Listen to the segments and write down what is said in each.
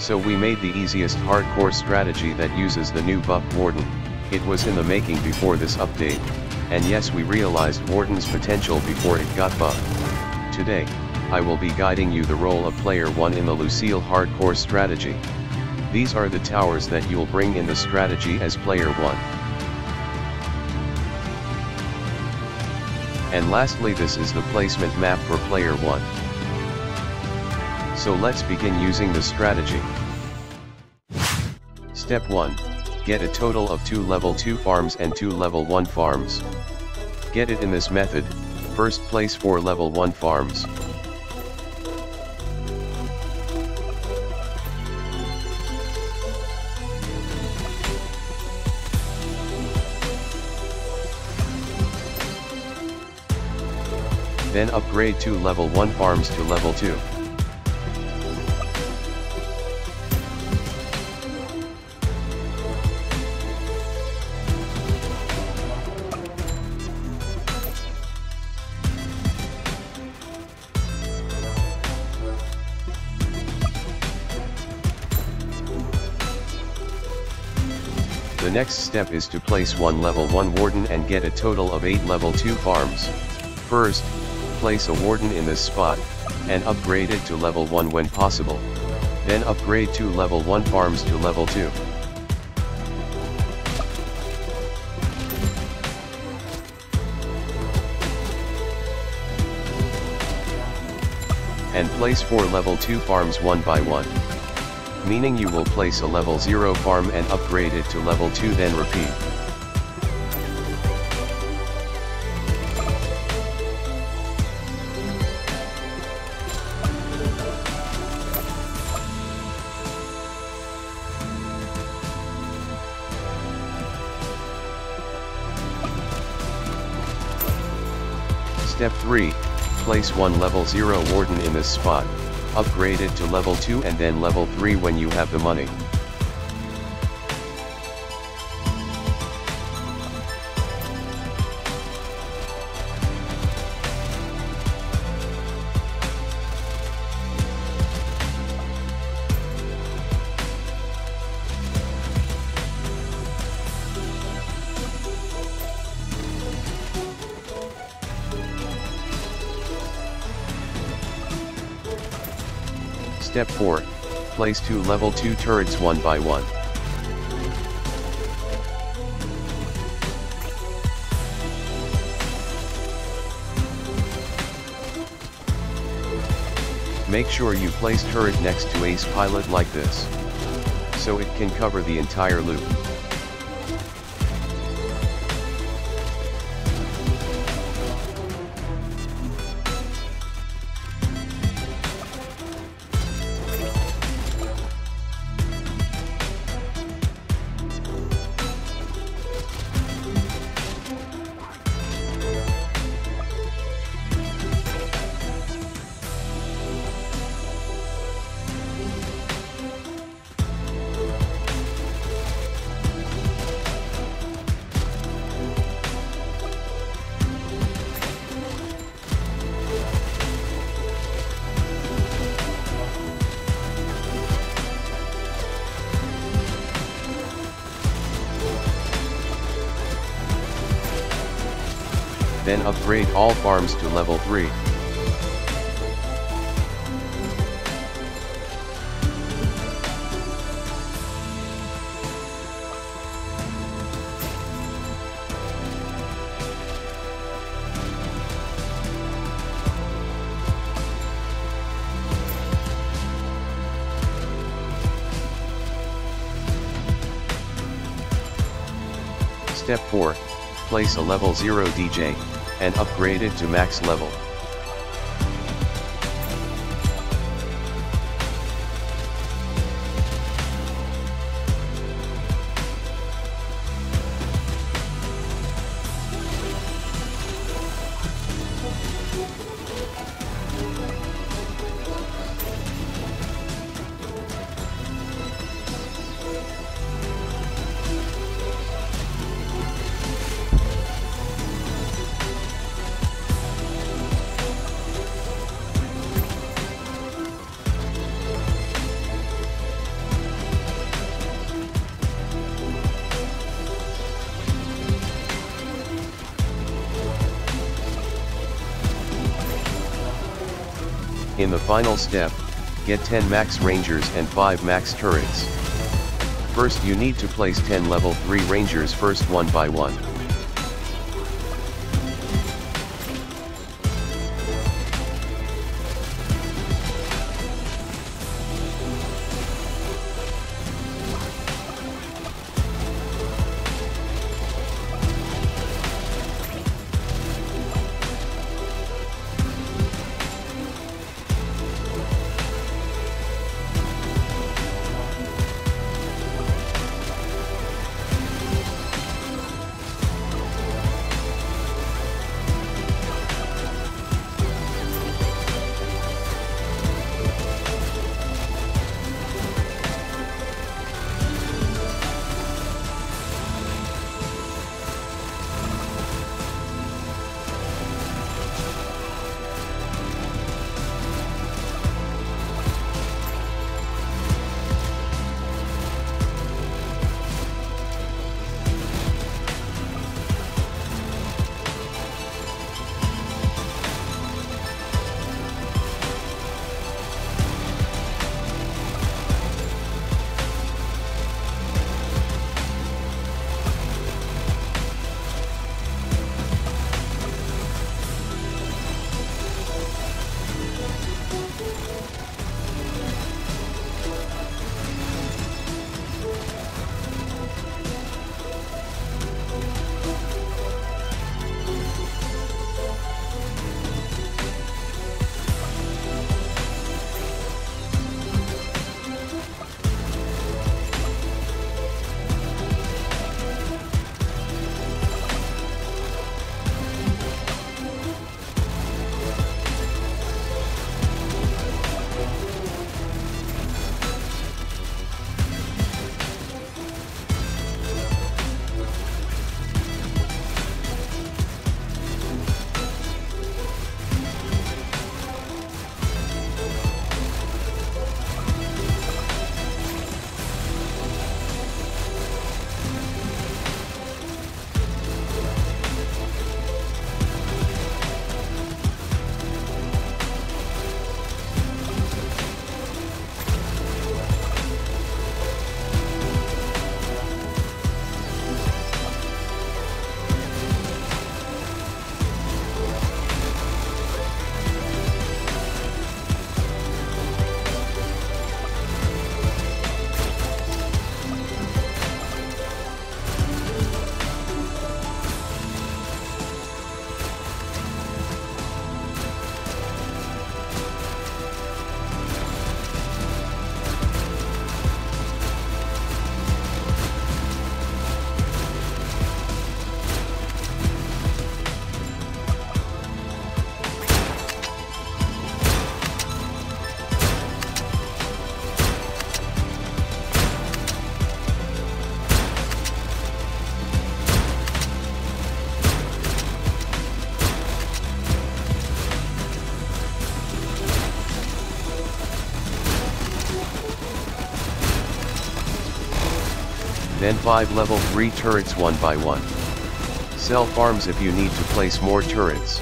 So we made the easiest hardcore strategy that uses the new buff Warden, it was in the making before this update, and yes we realized Warden's potential before it got buffed. Today, I will be guiding you the role of player 1 in the Lucille hardcore strategy. These are the towers that you'll bring in the strategy as player 1. And lastly this is the placement map for player 1. So let's begin using the strategy. Step 1, get a total of 2 level 2 farms and 2 level 1 farms. Get it in this method, first place 4 level 1 farms. Then upgrade 2 level 1 farms to level 2. The next step is to place one level 1 warden and get a total of 8 level 2 farms. First, place a warden in this spot, and upgrade it to level 1 when possible. Then upgrade 2 level 1 farms to level 2. And place 4 level 2 farms one by one. Meaning you will place a level 0 farm and upgrade it to level 2 then repeat. Step 3, place one level 0 warden in this spot, upgrade it to level 2 and then level 3 when you have the money. Step 4, place two level 2 turrets one by one. Make sure you place turret next to ace pilot like this. So it can cover the entire loop. Then upgrade all farms to level 3. Step 4, place a level 0 DJ, and upgrade it to max level. In the final step, get 10 max rangers and 5 max turrets. First you need to place 10 level 3 rangers first one by one. Then 5 level 3 turrets one by one. Sell farms if you need to place more turrets.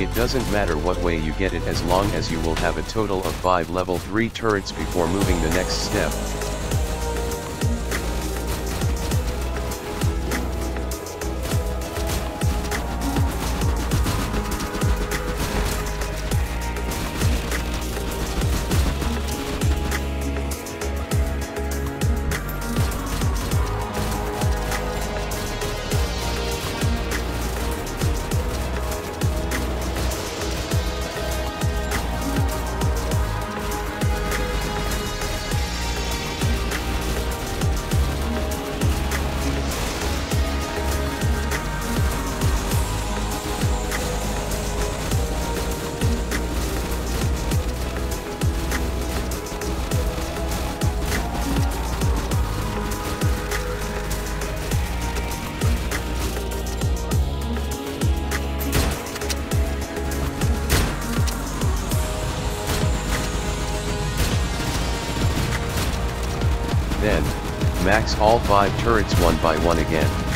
It doesn't matter what way you get it as long as you will have a total of 5 level 3 turrets before moving the next step. Max all 5 turrets one by one again.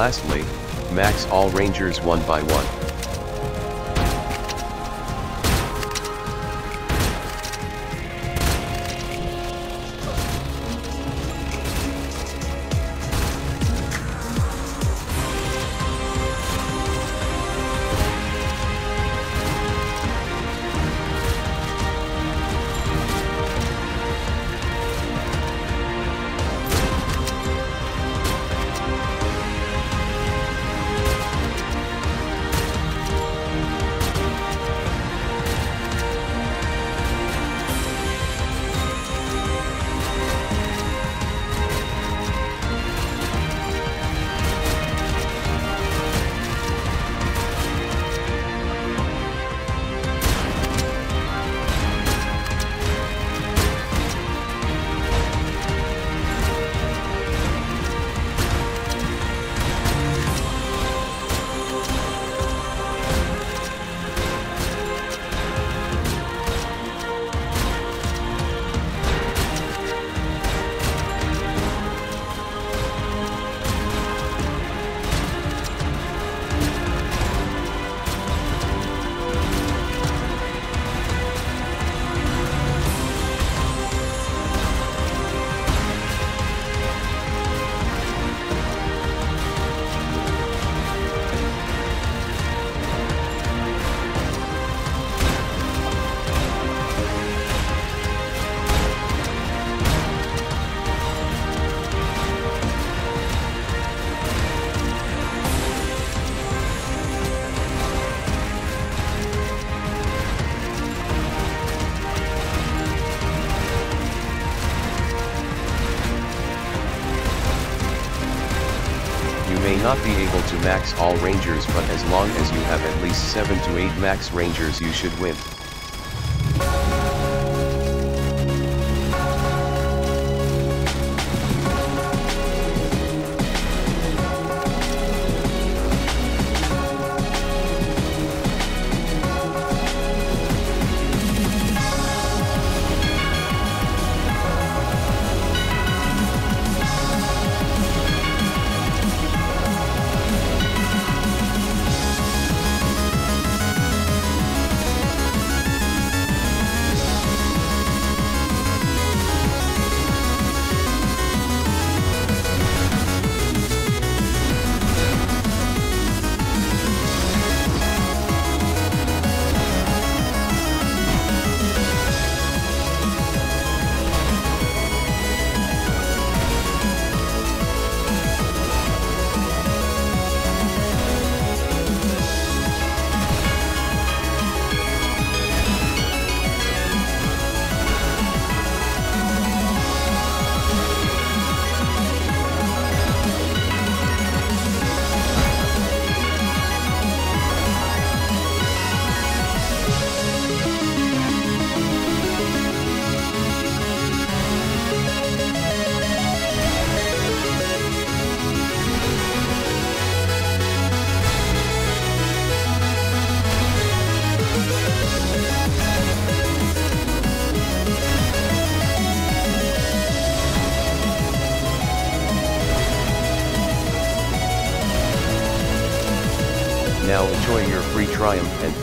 Lastly, max all rangers one by one. May not be able to max all rangers but as long as you have at least 7 to 8 max rangers you should win.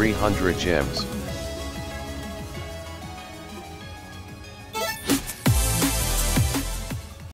300 gems.